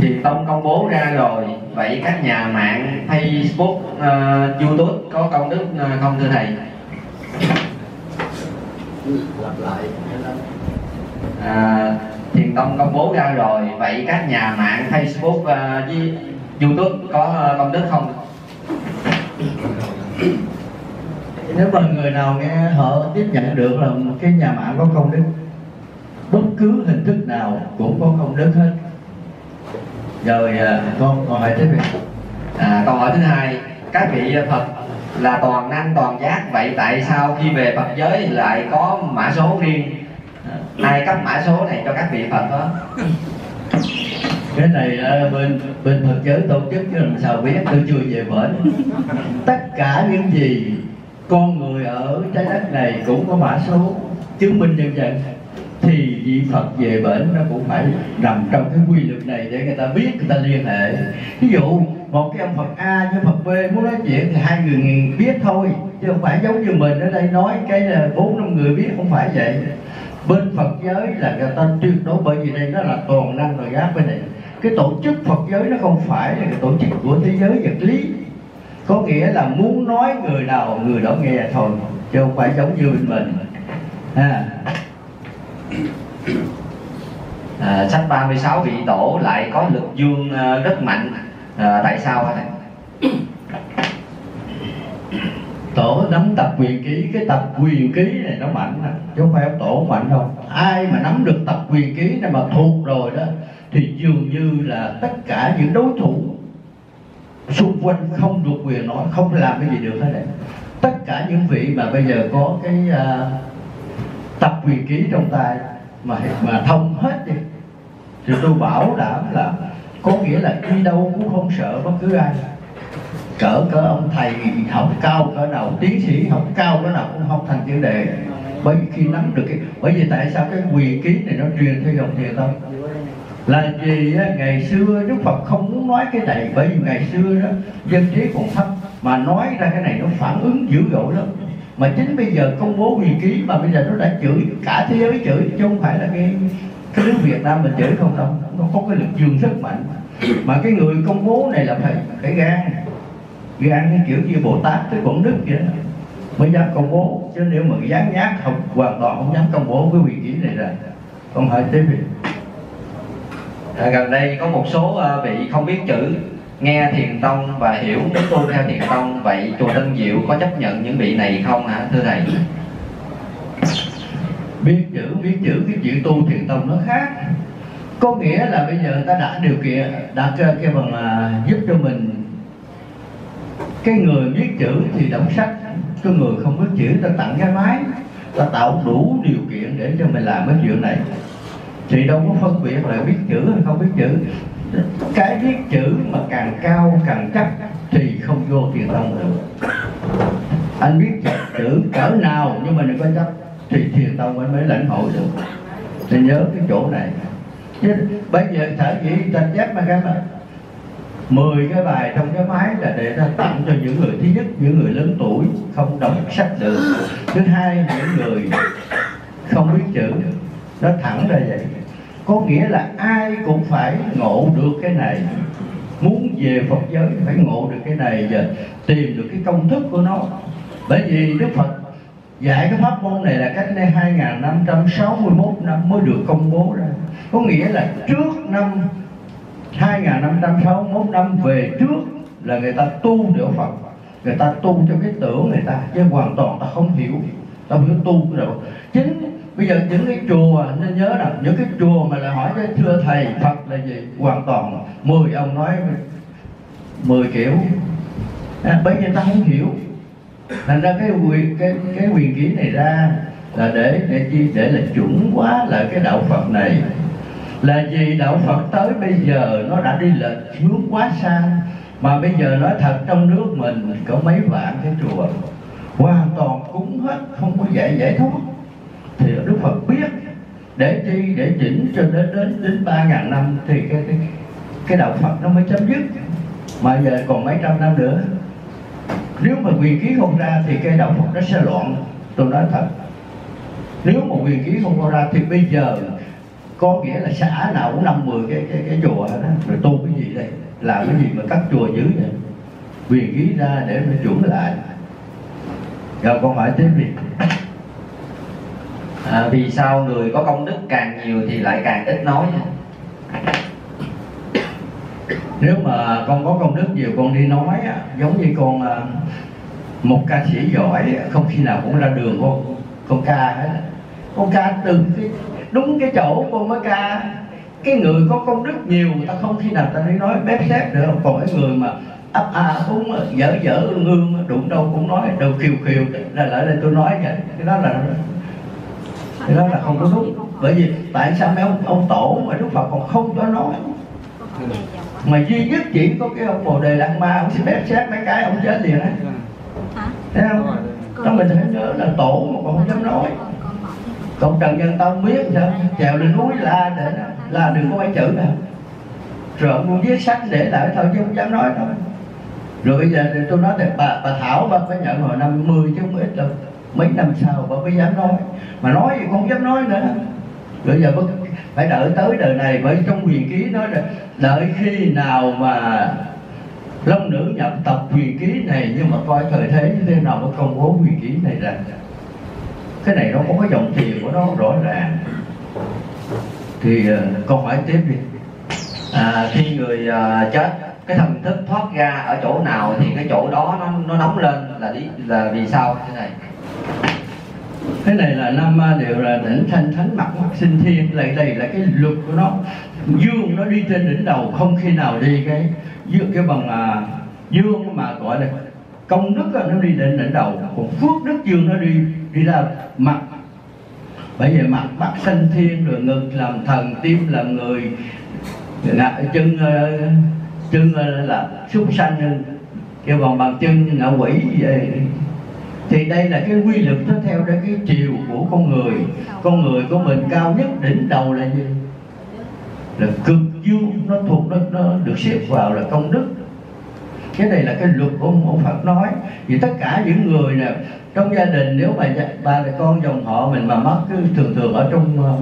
thì tông công bố ra rồi. Vậy các nhà mạng facebook uh, youtube có công đức uh, không thưa thầy? Lặp lại à, thiền tông công bố ra rồi. Vậy các nhà mạng facebook uh, với youtube có uh, công đức không? Nếu mà người nào nghe họ tiếp nhận được là cái nhà mạng có công đức bất cứ hình thức nào cũng có công đức hết rồi à, con còn hỏi tiếp đi. À, câu hỏi thứ hai. Các vị phật là toàn năng toàn giác. Vậy tại sao khi về phật giới lại có mã số riêng? À, ai cấp mã số này cho các vị phật đó? Cái này à, bên bên Phật giới tổ chức chứ làm sao biết. Tôi chưa về bển. Tất cả những gì con người ở trái đất này cũng có mã số chứng minh nhân dân. Thì vị Phật về bển nó cũng phải nằm trong cái quy luật này để người ta biết người ta liên hệ. Ví dụ một cái ông Phật A với Phật B muốn nói chuyện thì hai người biết thôi chứ không phải giống như mình ở đây nói cái là bốn năm người biết không phải vậy. Bên Phật giới là người ta tuyệt đối bởi vì đây nó là toàn năng rồi giác bên này. Cái tổ chức Phật giới nó không phải là cái tổ chức của thế giới vật lý. Có nghĩa là muốn nói người nào người đó nghe thôi chứ không phải giống như mình. À, à, sách 36 vị tổ lại có lực dương à, rất mạnh. À, tại sao hả thầy tổ nắm tập quyền ký cái tập quyền ký này nó mạnh chứ không phải ông tổ mạnh đâu. Ai mà nắm được tập quyền ký này mà thuộc rồi đó thì dường như là tất cả những đối thủ xung quanh không được quyền nói không làm cái gì được hết đấy. Tất cả những vị mà bây giờ có cái uh, tập quyền ký trong tay mà mà thông hết đi. Thì tôi bảo đảm là có nghĩa là đi đâu cũng không sợ bất cứ ai. Cỡ cỡ ông thầy học cao cỡ nào, tiến sĩ học cao cỡ nào cũng không thành vấn đề. Bởi vì khi nắm được cái, bởi vì tại sao cái quyền ký này nó truyền theo dòng thiền tông là vì ngày xưa Đức Phật không muốn nói cái này, bởi vì ngày xưa đó, dân trí còn thấp. Mà nói ra cái này nó phản ứng dữ dội lắm mà chính bây giờ công bố quyền ký mà bây giờ nó đã chửi cả thế giới chửi chứ không phải là cái cái nước Việt Nam mình chửi không đâu. Nó có cái lực dương rất mạnh. Mà cái người công bố này là phải phải gan. Gan cái kiểu như Bồ Tát tới quận Đức vậy đó. Mới dám công bố. Chứ nếu mà dán nhát không hoàn toàn không dám công bố cái quyền ký này ra còn hỏi tiếp đi à, gần đây có một số à, vị không biết chữ nghe thiền tông và hiểu muốn tu theo thiền tông, vậy chùa Tân Diệu có chấp nhận những vị này không hả, thưa thầy? Biết chữ biết chữ, cái chữ tu thiền tông nó khác. Có nghĩa là bây giờ người ta đã điều kiện, đã ra cái bằng là giúp cho mình. Cái người biết chữ thì đóng sách, cái người không biết chữ ta tặng cái máy, ta tạo đủ điều kiện để cho mình làm cái chuyện này. Thì đâu có phân biệt là biết chữ hay không biết chữ cái viết chữ mà càng cao, càng chắc thì không vô thiền tông được. Anh biết chữ cỡ nào nhưng mà đừng có chấp thì thiền tông anh mới lãnh hội được. Thì nhớ cái chỗ này. Chứ bây giờ sở dĩ tranh chép mà các bạn mười cái bài trong cái máy là để ta tặng cho những người, thứ nhất những người lớn tuổi không đọc sách được. Thứ hai, những người không biết chữ, nó thẳng ra vậy có nghĩa là ai cũng phải ngộ được cái này. Muốn về Phật giới phải ngộ được cái này và tìm được cái công thức của nó. Bởi vì Đức Phật dạy cái pháp môn này là cách đây 2561 năm mới được công bố ra. Có nghĩa là trước năm 2561 năm về trước là người ta tu được Phật. Người ta tu cho cái tưởng người ta, chứ hoàn toàn ta không hiểu. Ta không hiểu tu cái chính bây giờ những cái chùa nên nhớ rằng những cái chùa mà lại hỏi cái thưa thầy Phật là gì? Hoàn toàn mười ông nói mười kiểu. À, bởi vì ta không hiểu. Thành ra cái quyền cái cái quyền ký này ra là để để chi? Để là chuẩn quá lại cái đạo Phật này. Là vì đạo Phật tới bây giờ nó đã đi lệch hướng quá xa. Mà bây giờ nói thật trong nước mình có mấy vạn cái chùa hoàn toàn cúng hết không có dạy giải thoát thì Đức Phật biết. Để chi? Để chỉnh cho đến đến đến ba ngàn năm thì cái, cái cái đạo Phật nó mới chấm dứt. Mà giờ còn mấy trăm năm nữa. Nếu mà quyền ký không ra thì cái đạo Phật nó sẽ loạn. Tôi nói thật. Nếu mà quyền ký không có ra thì bây giờ có nghĩa là xã nào cũng năm mười cái cái cái chùa đó. Rồi tu cái gì đây? Làm cái gì mà cắt chùa dữ vậy? Quyền ký ra để nó chuẩn lại. Rồi con hỏi tiếp đi à, vì sao người có công đức càng nhiều thì lại càng ít nói nếu mà con có công đức nhiều con đi nói giống như con à, một ca sĩ giỏi không khi nào cũng ra đường con. Con ca hết con ca từ cái đúng cái chỗ con mới ca. Cái người có công đức nhiều người ta không khi nào ta đi nói bếp xếp nữa. Còn cái người mà ấp a ấp úng dở dở ương ương đụng đâu cũng nói đâu kiều kiều là lại đây tôi nói vậy. Cái đó là cái đó là không có đúng bởi vì tại sao mấy ông ông tổ mà đức phật còn không cho nói? Mà duy nhất chỉ có cái ông bồ đề lạt ma ông sẽ bếp xếp mấy cái ông chết liền á. Thấy không? Đó mình phải nhớ là tổ mà còn không dám nói. Còn trần nhân tông biết sao? Trèo lên núi la để là đừng có mấy chữ nào rồi ông cũng viết sách để lại thôi chứ không dám nói đâu rồi bây giờ thì tôi nói thì bà bà thảo bà phải nhận hồi năm mươi chứ không ít đâu mấy năm sau bà mới dám nói. Mà nói thì không dám nói nữa. Bây giờ phải đợi tới đời này bởi trong huyền ký nói là đợi khi nào mà long nữ nhập tập huyền ký này nhưng mà coi thời thế như thế nào mới công bố huyền ký này ra. Cái này nó có cái dòng tiền của nó rõ ràng. Thì ờ, uh, con hỏi tiếp đi. À, khi người uh, chết cái thần thức thoát ra ở chỗ nào thì cái chỗ đó nó nó nóng lên là lý là vì sao? Thế này cái này là năm đều là đỉnh thanh thánh mặt mắt sinh thiên. Lại đây là cái luật của nó. Dương nó đi trên đỉnh đầu không khi nào đi cái dương cái bằng à, dương mà gọi là công đức nó đi lên đỉnh đầu. Còn phước đức dương nó đi đi ra mặt. Bởi vì mặt mắt sinh thiên rồi ngực làm thần tim làm người chân ờ, chân ờ, là súc sanh. Kêu bằng bằng chân ngạ quỷ vậy thì đây là cái quy luật nó theo đến cái chiều của con người. Con người của mình cao nhất đỉnh đầu là gì? Là cực dương nó thuộc nó, nó được xếp vào là công đức. Cái này là cái luật của ông Phật nói. Vì tất cả những người nè trong gia đình nếu mà ba là con dòng họ mình mà mất cứ thường thường ở trong ờ,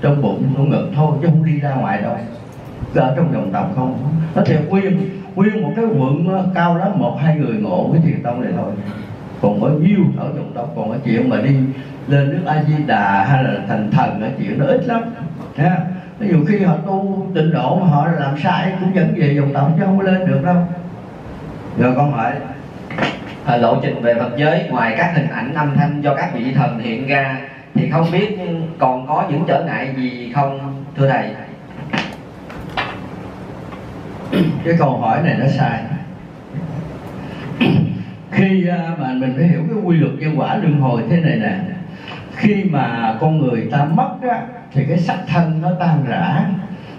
trong bụng trong ngực thôi chứ không đi ra ngoài đâu. Cứ ở trong dòng tộc không. Nó theo nguyên nguyên một cái quận ờ, cao lắm một hai người ngộ cái thiền tông này thôi còn có nhiêu ở dòng tộc còn cái chuyện mà đi lên nước a di đà hay là thành thần cái chuyện nó ít lắm. Ha à? ví dụ khi họ tu tịnh độ mà họ làm sai cũng vẫn về dòng tộc chứ không có lên được đâu. Rồi con hỏi à, lộ trình về Phật giới ngoài các hình ảnh âm thanh do các vị thần hiện ra thì không biết còn có những trở ngại gì không thưa thầy? Cái câu hỏi này nó sai khi à, mà mình phải hiểu cái quy luật nhân quả luân hồi thế này nè khi mà con người ta mất á, thì cái sắc thân nó tan rã.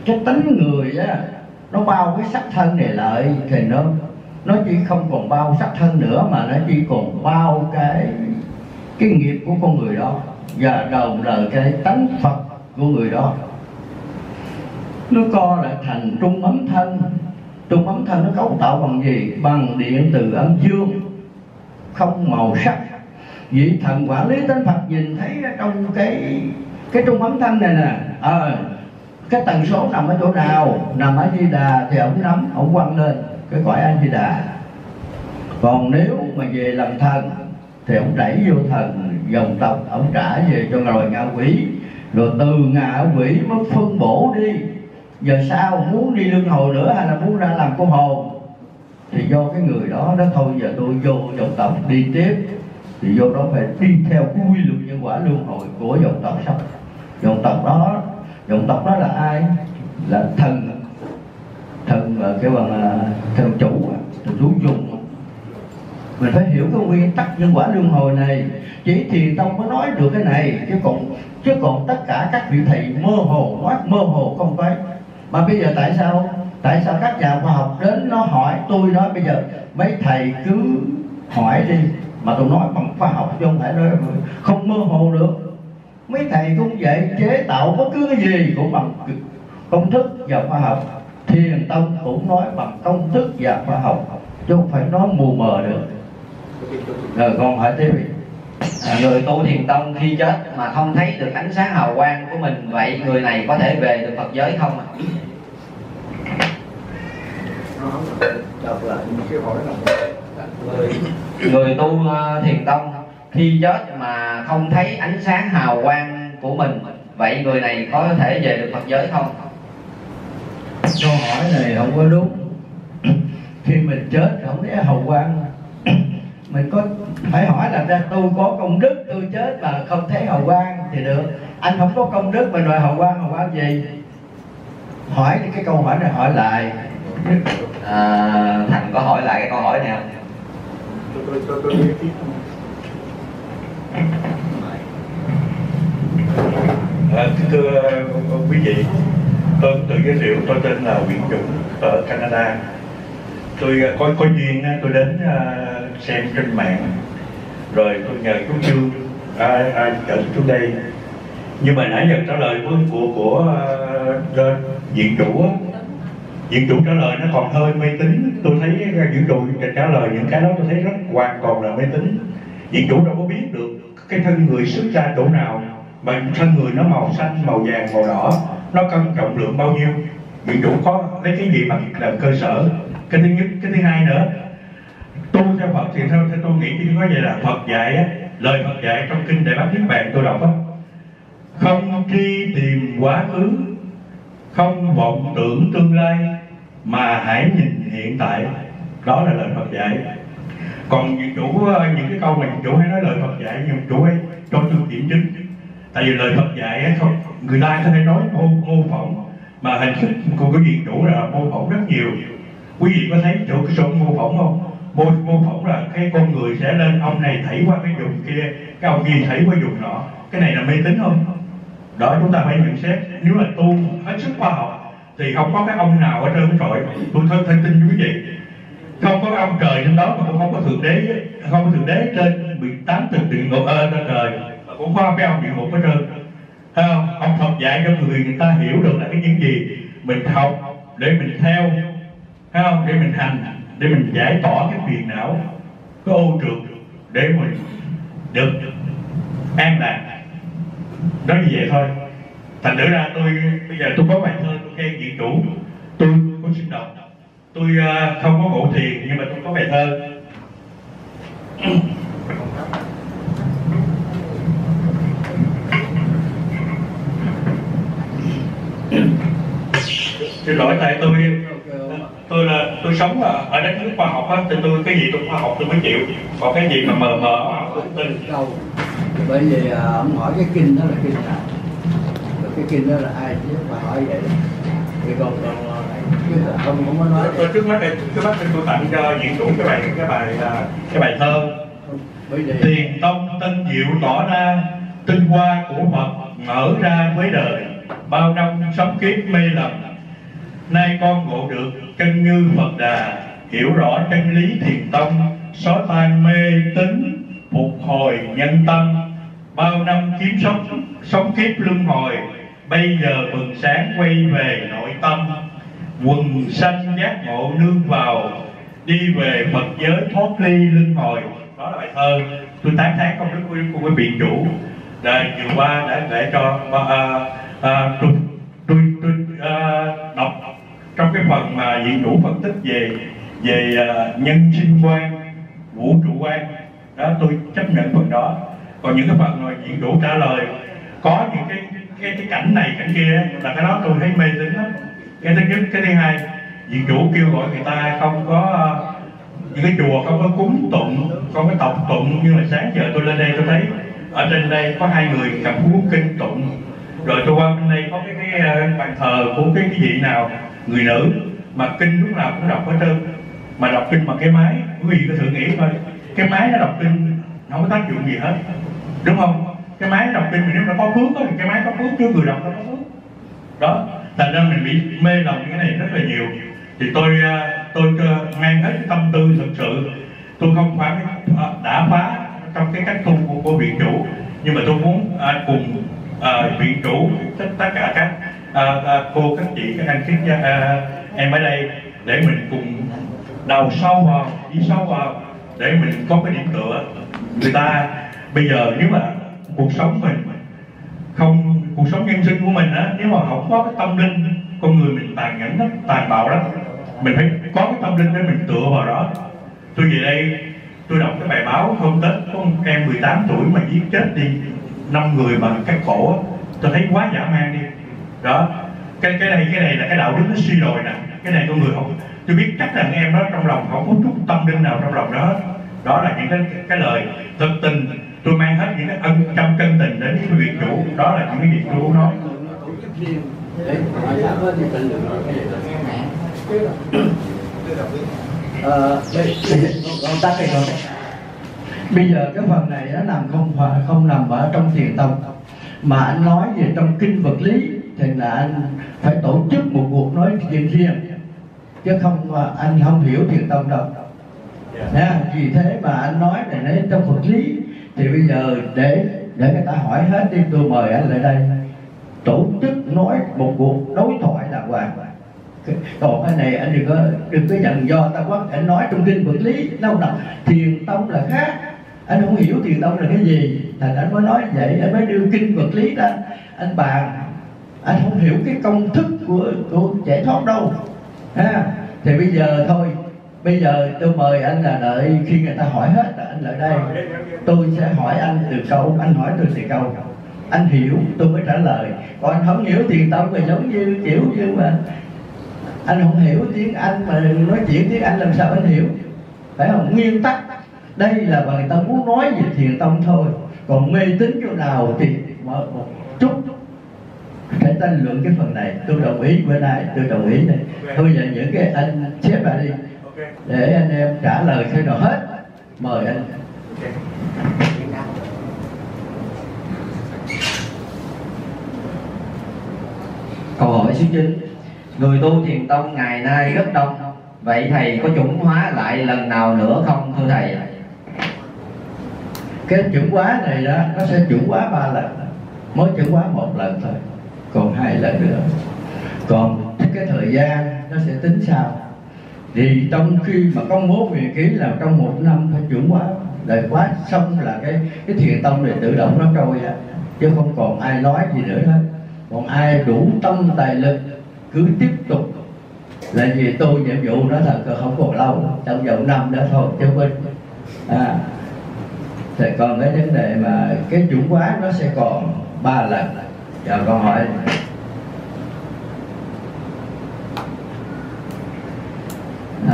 Cái tính người á nó bao cái sắc thân này lại thì nó nó chỉ không còn bao sắc thân nữa mà nó chỉ còn bao cái cái nghiệp của con người đó và đồng lời cái tánh phật của người đó. Nó co lại thành trung ấm thân. Trung ấm thân nó cấu tạo bằng gì? Bằng điện từ âm dương không màu sắc. Vị thần quản lý tánh phật nhìn thấy trong cái cái trung ấm thân này nè à, cái tần số nằm ở chỗ nào? Nằm ở di đà thì ông nắm ông quăng lên cái cõi a di đà. Còn nếu mà về làm thần thì ông đẩy vô thần dòng tộc ông trả về cho rồi ngạ quỷ. Rồi từ ngạ quỷ mới phân bổ đi. Giờ sao muốn đi luân hồi nữa hay là muốn ra làm cô hồn? Thì do cái người đó nó thôi, giờ tôi vô dòng tộc đi tiếp. Thì vô đó phải đi theo cái quy luật nhân quả luân hồi của dòng tộc xong dòng tộc đó, dòng tộc đó là ai? Là thần. Thần cái bằng à, thần chủ à, thần chủ dùng mình phải hiểu cái nguyên tắc nhân quả luân hồi này. Chỉ thiền tông mới nói được cái này, chứ còn chứ còn tất cả các vị thầy mơ hồ nói mơ hồ không phải. Mà bây giờ tại sao? Tại sao các nhà khoa học đến nó hỏi, tôi nói bây giờ mấy thầy cứ hỏi đi, mà tôi nói bằng khoa học chứ không phải nói không mơ hồ được mấy thầy cũng vậy chế tạo bất cứ cái gì cũng bằng công thức và khoa học thiền tông cũng nói bằng công thức và khoa học, chứ không phải nói mù mờ được ờ, rồi con hỏi tiếp đi à, người tu thiền tông khi chết mà không thấy được ánh sáng hào quang của mình, vậy người này có thể về được Phật giới không ạ? à lại những cái hỏi là người người tu ờ, thiền tông khi chết mà không thấy ánh sáng hào quang của mình, vậy người này có thể về được Phật giới không? câu hỏi này không có đúng. Khi mình chết không thấy hào quang mình có, phải hỏi là ra tôi có công đức tôi chết mà không thấy hào quang thì được. Anh không có công đức mà đòi hào quang hào quang gì? Hỏi cái câu hỏi này hỏi lại. À, Thành có hỏi lại cái câu hỏi này không? À, thưa quý vị, tôi tự giới thiệu tôi tên là Nguyễn Dũng ở Canada. Tôi à, có có duyên tôi đến à, xem trên mạng, rồi tôi nhờ chú Trương ai ai dẫn xuống đây. Nhưng mà nãy giờ trả lời của của của à, uh, diện chủ á, diện chủ trả lời nó còn hơi mê tín. Tôi thấy à, uh, diện chủ trả lời những cái đó tôi thấy rất hoàn toàn là mê tín. Diện chủ đâu có biết được cái thân người xuất ra chỗ nào mà thân người nó màu xanh màu vàng màu đỏ nó cân trọng lượng bao nhiêu vị chủ có lấy cái gì mà làm cơ sở cái thứ nhất cái thứ hai nữa tu theo Phật thì theo, theo tôi nghĩ chỉ có vậy là Phật dạy á, lời Phật dạy trong kinh Đại Bát Niết Bàn tôi đọc á không truy tìm quá khứ không vọng tưởng tương lai mà hãy nhìn hiện tại. Đó là lời Phật dạy. Còn vị chủ những cái câu mà vị chủ hay nói lời Phật dạy nhưng chủ ấy cho tôi kiểm chứng tại vì lời Phật dạy ấy, không người ta có thể nói mô, mô phỏng mà hình thức của cái diện chủ là mô phỏng rất nhiều. Quý vị có thấy chỗ cái số mô phỏng không? Mô, mô phỏng là cái con người sẽ lên ông này thảy qua cái vùng kia cái ông kia thảy qua vùng nọ. Cái này là mê tín không? Đó, chúng ta phải nhận xét, nếu là tu hết sức khoa học, thì không có cái ông nào ở trên trời tôi thân thân tin với quý vị. Không có ông trời trên đó mà cũng không có thượng đế, không có thượng đế trên 18 tầng địa ngục ở trên trời, mà cũng có cái ông địa ngục hết trơn Thấy không? Ông học dạy cho người người ta hiểu được là cái những gì mình học để mình theo. Thấy không? Để mình hành, để mình giải tỏa cái phiền não, cái ô trượt để mình được an lạc nói như vậy thôi. Thành thử ra tôi bây giờ tôi có bài thơ tôi khen diện chủ. Tôi có sinh động tôi uh, không có ngộ thiền nhưng mà tôi có bài thơ. Xin lỗi tại tôi tôi là tôi sống ở, ở đất nước khoa học á thì tôi cái gì tôi khoa học tôi mới chịu. Còn cái gì mà mờ mờ tôi không tin bởi vì à, ông hỏi cái kinh đó là kinh nào? Rồi cái kinh đó là ai? Chứ mà hỏi vậy thì còn còn chứ là không không có nói tôi trước mắt đây trước mắt tôi tặng cho diễn chủ cái bài cái bài à, cái bài thơ. Vì tiền tông tân diệu tỏ ra tinh hoa của Phật mở ra với đời. Bao năm sống kiếp mê lầm nay con ngộ được chân như Phật đà. Hiểu rõ chân lý thiền tông xóa tan mê tín phục hồi nhân tâm bao năm kiếm sống sống kiếp luân hồi bây giờ bừng sáng quay về nội tâm. Quần sanh giác ngộ nương vào đi về Phật giới thoát ly luân hồi. Đó là bài thơ tôi tán thán công đức của, của quý biện chủ. Là vừa qua đã để cho à, à, à, tôi tôi tôi à, đọc trong cái phần mà viện chủ phân tích về về à, nhân sinh quan vũ trụ quan. Đó tôi chấp nhận phần đó còn những cái phần mà diễn chủ trả lời. Có những cái cái, cái cảnh này cảnh kia là cái đó tôi thấy mê tín lắm. Cái thứ nhất cái thứ hai diễn chủ kêu gọi người ta không có những cái chùa không có cúng tụng không có tập tụng như là sáng giờ tôi lên đây tôi thấy ở trên đây có hai người cầm cuốn kinh tụng. Rồi tôi qua bên đây có cái cái ờ, bàn thờ của cái cái vị nào người nữ mà kinh lúc nào cũng đọc hết trơn. Mà đọc kinh bằng cái máy quý vị có thử nghĩ thôi cái máy nó đọc kinh không có tác dụng gì hết. Đúng không? Cái máy đọc kinh mình nếu nó có phước thì cái máy có phước chứ người đọc nó có phước. Đó. Thành ra mình bị mê lòng cái này rất là nhiều. Thì tôi à, tôi mang hết cái tâm tư thực sự. Tôi không phải à, đã phá trong cái cách tu của, của viện chủ. Nhưng mà tôi muốn à, cùng à, viện chủ tất tất cả các à, à, cô các chị các anh các à, em ở đây để mình cùng đào sâu vào đi sâu vào để mình có cái điểm tựa người ta bây giờ nếu mà cuộc sống mình không, cuộc sống nhân sinh của mình á, nếu mà không có cái tâm linh, con người mình tàn nhẫn lắm, tàn bạo lắm, mình phải có cái tâm linh để mình tựa vào đó. Tôi về đây, tôi đọc cái bài báo hôm tết, có một em 18 tuổi mà giết chết đi năm người bằng cái cổ tôi thấy quá dã man đi. Đó, cái cái này cái này là cái đạo đức nó suy đồi nè, cái này con người không, tôi biết chắc là em đó trong lòng không có chút tâm linh nào trong lòng đó đó là những cái cái lời thật tình. Tôi mang hết những cái ân trăm chân tình đến với vị chủ. Đó là những cái việc chủ nói. Ờ, tắt cái bây giờ cái phần này nó nằm không phải không nằm ở trong thiền tông. Mà anh nói về trong kinh vật lý thì là anh phải tổ chức một cuộc nói chuyện riêng. Chứ không à, anh không hiểu thiền tông đâu. Dạ. Nha, vì thế mà anh nói này nói trong vật lý thì bây giờ để để người ta hỏi hết đi tôi mời anh lại đây. Tổ chức nói một cuộc đối thoại đàng hoàng. Còn cái này anh đừng có đừng có dần do ta quát anh nói trong kinh vật lý đâu nào thiền tông là khác. Anh không hiểu thiền tông là cái gì. Thành anh mới nói vậy anh mới đưa kinh vật lý ra. Anh bàn. Anh không hiểu cái công thức của của giải thoát đâu. Ha thì bây giờ thôi bây giờ tôi mời anh là đợi khi người ta hỏi hết là anh lại đây. Tôi sẽ hỏi anh từ câu anh hỏi tôi từ câu anh hiểu tôi mới trả lời. Còn anh không hiểu thiền tông thì giống như kiểu như mà anh không hiểu tiếng anh mà nói chuyện tiếng anh làm sao anh hiểu. Phải không? Nguyên tắc đây là người ta muốn nói về thiền tông thôi. Còn mê tín chỗ nào thì mở một chút. Để tranh luận cái phần này. Tôi đồng ý bữa nay tôi đồng ý này thôi giờ những cái anh xếp lại đi để anh em trả lời thế nào hết. Mời anh. Câu hỏi số 9 người tu thiền tông ngày nay rất đông. Vậy thầy có chuẩn hóa lại lần nào nữa không thưa thầy? Cái chuẩn hóa này đó nó sẽ chuẩn hóa ba lần. Mới chuẩn hóa một lần thôi. Còn hai lần nữa. Còn cái thời gian nó sẽ tính sao thì trong khi mà công bố quyền ký là trong một năm phải chuẩn hóa đời quá xong là cái cái thiền tông này tự động nó trôi ra. Chứ không còn ai nói gì nữa hết. Còn ai đủ tâm tài lực cứ tiếp tục. Là vì tôi nhiệm vụ nó thật là không còn lâu trong vòng năm đó thôi chứ quên à, thì còn cái vấn đề mà cái chủ quá nó sẽ còn ba lần. Giờ con hỏi.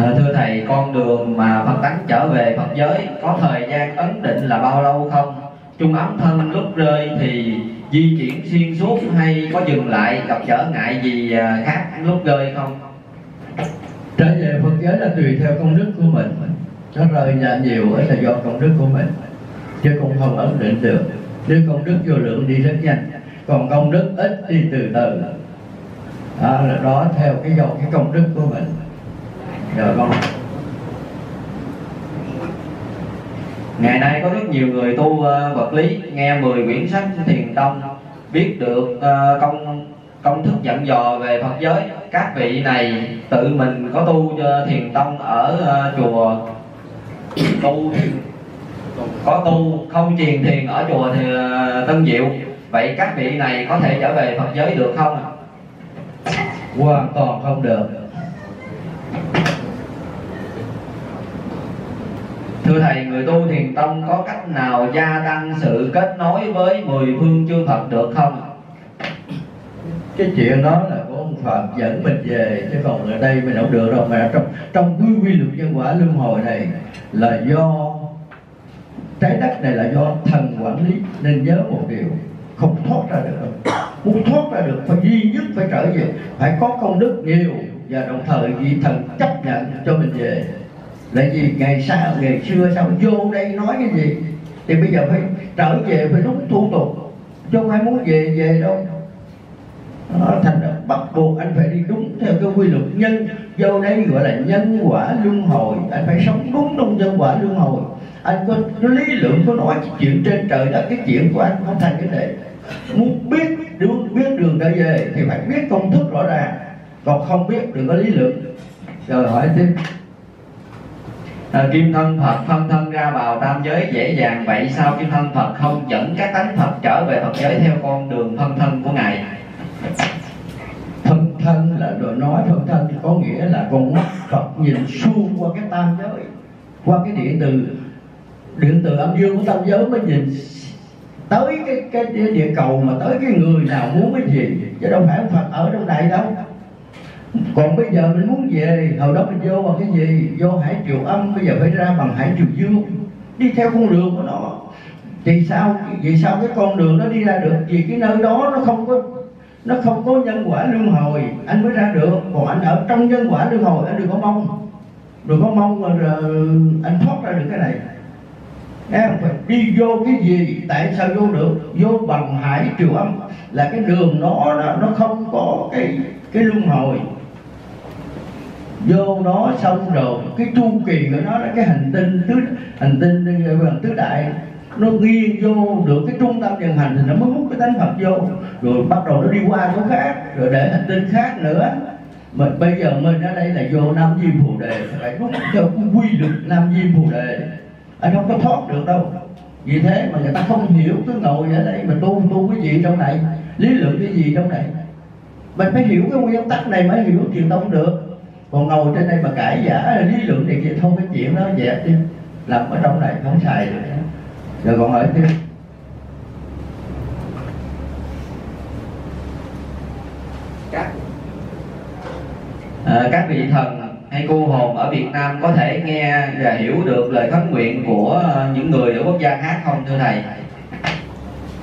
À, thưa thầy con đường mà phật tánh trở về phật giới có thời gian ấn định là bao lâu không? Trung ấm thân lúc rơi thì di chuyển xuyên suốt hay có dừng lại gặp trở ngại gì à, khác lúc rơi không? Trở về Phật giới là tùy theo công đức của mình. Nó rơi ra nhiều ấy là do công đức của mình. Chứ cũng không ấn định được. Nếu công đức vô lượng đi rất nhanh. Còn công đức ít đi từ từ. Đó là đó theo cái dòng cái công đức của mình rồi, con. Ngày nay có rất nhiều người tu ờ, vật lý, nghe 10 quyển sách thiền tông, biết được ờ, công công thức dặn dò về Phật giới. Các vị này tự mình có tu thiền tông ở ờ, chùa tu có tu, không truyền thiền ở chùa thì Tân Diệu. Vậy các vị này có thể trở về Phật giới được không hoàn toàn không được. Thưa thầy, người tu thiền tông có cách nào gia tăng sự kết nối với mười phương chư Phật được không? Cái chuyện đó là của ông Phật dẫn mình về, chứ còn ở đây mình không được đâu. Mà trong trong quy quy luật nhân quả luân hồi này là do, trái đất này là do thần quản lý, nên nhớ một điều, không thoát ra được đâu. Muốn thoát ra được, phải duy nhất phải trở về. Phải có công đức nhiều và đồng thời vị thần chấp nhận cho mình về là gì? Ngày sau, ngày xưa sao vô đây nói cái gì? Thì bây giờ phải trở về phải đúng thủ tục. Chứ không ai muốn về về đâu. Nó thành ra bắt buộc anh phải đi đúng theo cái quy luật nhân. Vô đây gọi là nhân quả luân hồi. Anh phải sống đúng trong nhân quả luân hồi. Anh có nó lý lượng có nói cái chuyện trên trời đó, cái chuyện của anh không thành cái này. Muốn biết đường biết đường trở về thì phải biết công thức rõ ràng. Còn không biết đừng có lý luận. Rồi hỏi tiếp à, kim thân Phật phân thân ra vào tam giới dễ dàng. Vậy sao kim thân Phật không dẫn các tánh Phật trở về Phật giới theo con đường phân thân của ngài? Phân thân là đội nói phân thân có nghĩa là con mắt Phật nhìn xuyên qua cái tam giới qua cái điện từ. Điện từ âm dương của tam giới mới nhìn tới cái cái địa, địa cầu mà tới cái người nào muốn cái gì. Chứ đâu phải Phật ở trong này đâu còn bây giờ mình muốn về hồi đó mình vô bằng cái gì? Vô hải triều âm bây giờ phải ra bằng hải triều dương. Đi theo con đường của nó. Thì sao? Vì sao cái con đường nó đi ra được? Vì cái nơi đó nó không có nó không có nhân quả luân hồi. Anh mới ra được. Còn anh ở trong nhân quả luân hồi anh đừng có mong. Đừng có mong mà rồi anh thoát ra được cái này. Em phải đi vô cái gì? Tại sao vô được? Vô bằng hải triều âm. Là cái đường nó, nó không có cái cái luân hồi vô nó xong rồi, cái chu kỳ của nó là cái hành tinh tứ, hành tinh bằng tứ đại, nó nghiêng vô được cái trung tâm vận hành thì nó mới hút cái tánh Phật vô. Rồi bắt đầu nó đi qua chỗ khác, rồi để hành tinh khác nữa. Mà bây giờ mình ở đây là vô nam diêm phù đề, phải đúng theo cái quy luật nam diêm phù đề. Anh không có thoát được đâu. Vì thế mà người ta không hiểu cứ ngồi ở đây mà tu tu cái gì trong này, lý luận cái gì trong này. Mình phải hiểu cái nguyên tắc này mới hiểu truyền tông được còn ngồi trên đây mà cãi giả lý luận thì kia thôi cái chuyện đó dẹp đi làm ở trong này không xài được. Rồi còn hỏi tiếp. Các à, các vị thần hay cô hồn ở Việt Nam có thể nghe và hiểu được lời khấn nguyện của những người ở quốc gia khác không thưa thầy?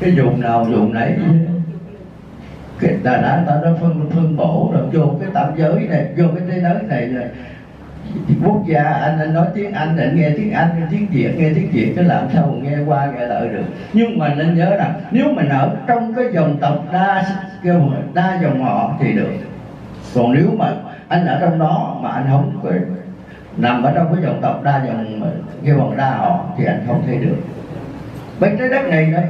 cái vùng nào vùng nấy cái đã đã ta đã phân phân bổ rồi vô cái tam giới này vô cái thế giới này rồi. Quốc gia anh, anh nói tiếng anh anh nghe tiếng anh nghe tiếng việt nghe tiếng việt cái làm sao mà nghe qua nghe lại được. Nhưng mà nên nhớ rằng nếu mình ở trong cái dòng tộc đa kêu đa dòng họ thì được. Còn nếu mà anh ở trong đó mà anh không có nằm ở trong cái dòng tộc đa dòng kêu bằng đa họ thì anh không thể được. Bên trái đất này đấy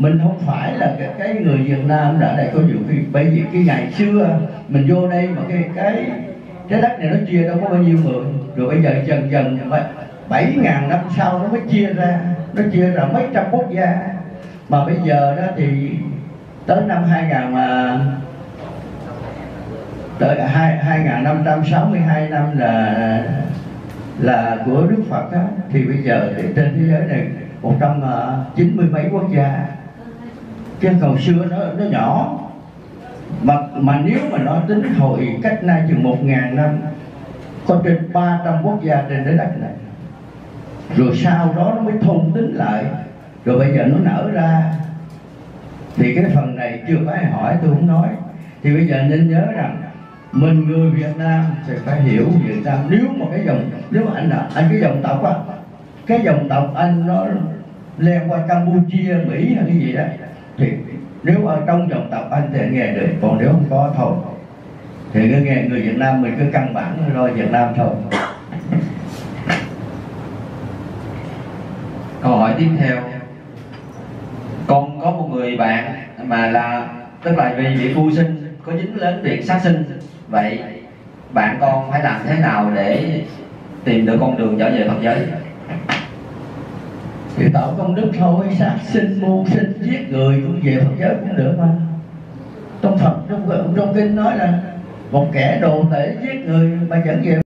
mình không phải là cái, cái người Việt Nam đã đây có nhiều khi bởi vì cái ngày xưa. Mình vô đây mà cái cái trái đất này nó chia đâu có bao nhiêu người. Rồi bây giờ dần dần bảy ngàn năm sau nó mới chia ra. Nó chia ra mấy trăm quốc gia. Mà bây giờ đó thì tới năm 2000 mà tới hai hai ngàn năm trăm sáu mươi hai năm là là của Đức Phật đó, thì bây giờ thì trên thế giới này một trăm à, chín mươi mấy quốc gia cái cầu xưa nó nó nhỏ. Mà mà nếu mà nó tính hồi cách nay chừng một ngàn năm, có trên 300 quốc gia trên trái đất này. Rồi sau đó nó mới thôn tính lại. Rồi bây giờ nó nở ra. Thì cái phần này chưa có ai hỏi, tôi không nói. Thì bây giờ nên nhớ rằng, mình người Việt Nam thì phải hiểu Việt Nam nếu mà cái dòng, nếu mà anh là, anh cái dòng tộc á, cái dòng tộc anh nó len qua Campuchia, Mỹ hay cái gì đó thì nếu ở trong dòng tộc anh thì nghe được, còn nếu không có thôi. Thì cứ nghe người Việt Nam mình cứ căn bản rồi Việt Nam thôi. Câu hỏi tiếp theo. Con có một người bạn mà là, tức là vì bị phu sinh, có dính đến việc sát sinh. Vậy bạn con phải làm thế nào để tìm được con đường trở về Phật giới thì tạo công đức thôi, sát sinh mưu sinh, giết người cũng về Phật giới cũng được mà. Trong Phật, trong trong kinh nói là một kẻ đồ tể giết người mà vẫn về